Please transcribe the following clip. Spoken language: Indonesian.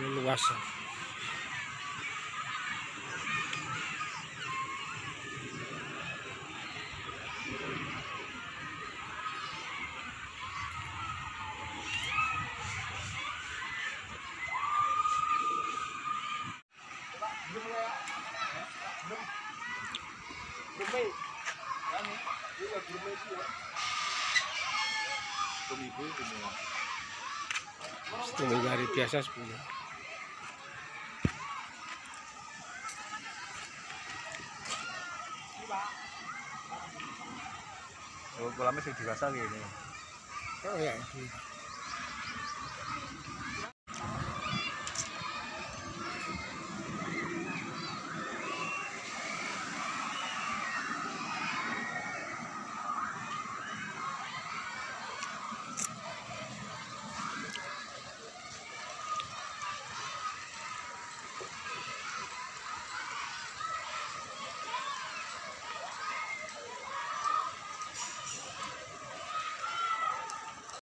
dewasa setengah hari biasa sepuluh Oh, kolamnya sing dewasa gini. oh ya